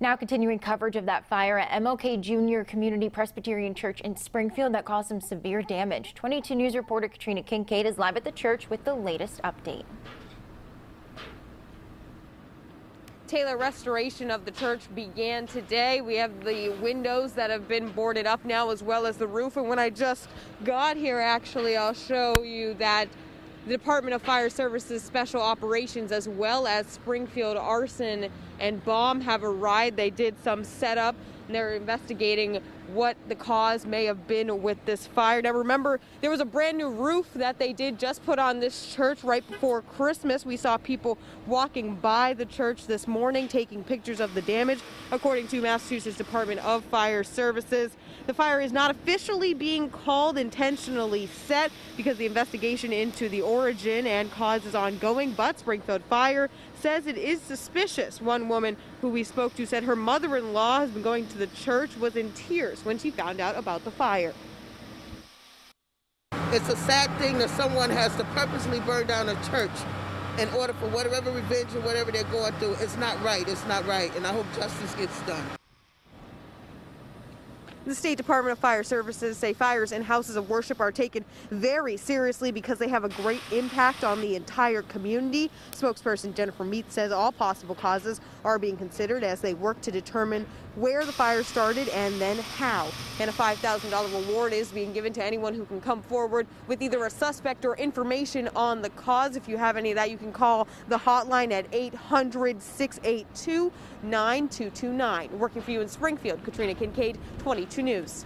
Now continuing coverage of that fire at MLK Junior Community Presbyterian Church in Springfield that caused some severe damage. 22 News reporter Katrina Kincaid is live at the church with the latest update. Taylor, restoration of the church began today. We have the windows that have been boarded up now as well as the roof. And when I just got here, actually, I'll show you that the Department of Fire Services Special Operations as well as Springfield Arson and Bomb have arrived. They did some setup they're investigating what the cause may have been with this fire. Now remember, there was a brand new roof that they did just put on this church right before Christmas. We saw people walking by the church this morning taking pictures of the damage, according to Massachusetts Department of Fire Services. The fire is not officially being called intentionally set because the investigation into the origin and cause is ongoing, but Springfield Fire says it is suspicious. One woman who we spoke to said her mother-in-law has been going to the church, was in tears when she found out about the fire. It's a sad thing that someone has to purposely burn down a church in order for whatever revenge or whatever they're going through. It's not right. It's not right. And I hope justice gets done. The State Department of Fire Services say fires in houses of worship are taken very seriously because they have a great impact on the entire community. Spokesperson Jennifer Mieth says all possible causes are being considered as they work to determine where the fire started and then how. And a $5,000 reward is being given to anyone who can come forward with either a suspect or information on the cause. If you have any of that, you can call the hotline at 800 682 9229. Working for you in Springfield, Katrina Kincaid, 22 News.